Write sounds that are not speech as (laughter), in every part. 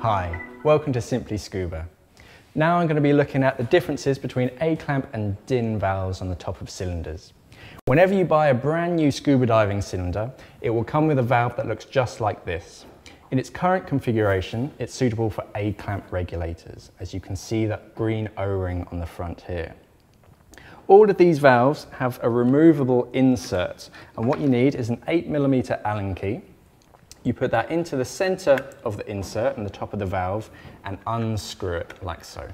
Hi, welcome to Simply Scuba. Now I'm going to be looking at the differences between A-clamp and DIN valves on the top of cylinders. Whenever you buy a brand new scuba diving cylinder, it will come with a valve that looks just like this. In its current configuration, it's suitable for A-clamp regulators, as you can see that green O-ring on the front here. All of these valves have a removable insert, and what you need is an 8mm Allen key. You put that into the center of the insert and the top of the valve and unscrew it like so.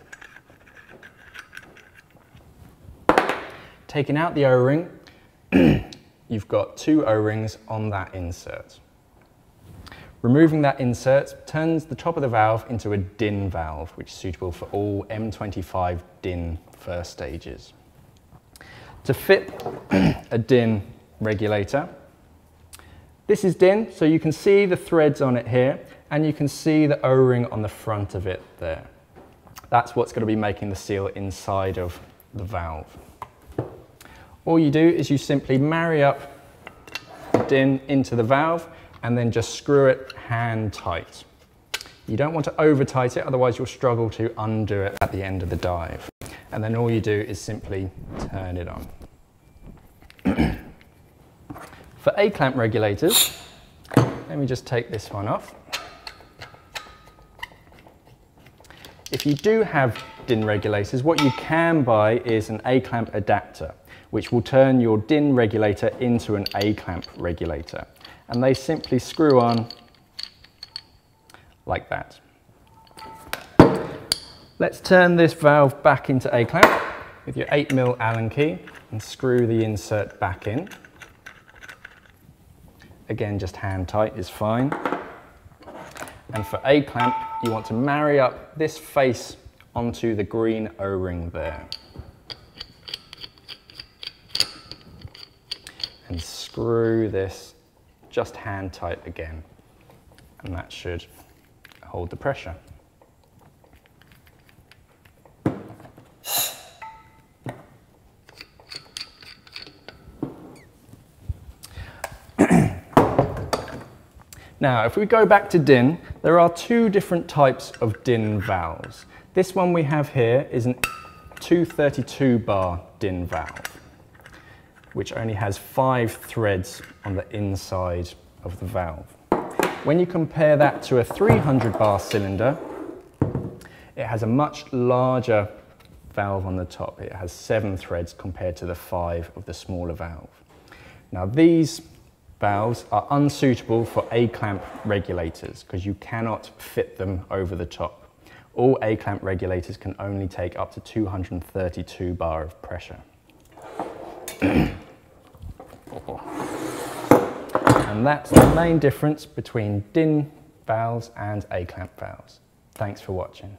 Taking out the O-ring, (clears throat) you've got two O-rings on that insert. Removing that insert turns the top of the valve into a DIN valve, which is suitable for all M25 DIN first stages. To fit (clears throat) a DIN regulator, this is DIN, so you can see the threads on it here, and you can see the O-ring on the front of it there. That's what's going to be making the seal inside of the valve. All you do is you simply marry up the DIN into the valve and then just screw it hand tight. You don't want to over tight it, otherwise you'll struggle to undo it at the end of the dive. And then all you do is simply turn it on. For A-clamp regulators, let me just take this one off. If you do have DIN regulators, what you can buy is an A-clamp adapter, which will turn your DIN regulator into an A-clamp regulator and they simply screw on like that. Let's turn this valve back into A-clamp with your 8mm Allen key and screw the insert back in. Again, just hand tight is fine. And for A-clamp, you want to marry up this face onto the green O-ring there. And screw this just hand tight again. And that should hold the pressure. Now, if we go back to DIN, there are two different types of DIN valves. This one we have here is an 232 bar DIN valve which only has five threads on the inside of the valve. When you compare that to a 300 bar cylinder, it has a much larger valve on the top. It has seven threads compared to the five of the smaller valve. Now these valves are unsuitable for A-clamp regulators because you cannot fit them over the top. All A-clamp regulators can only take up to 232 bar of pressure. (coughs) And that's the main difference between DIN valves and A-clamp valves. Thanks for watching.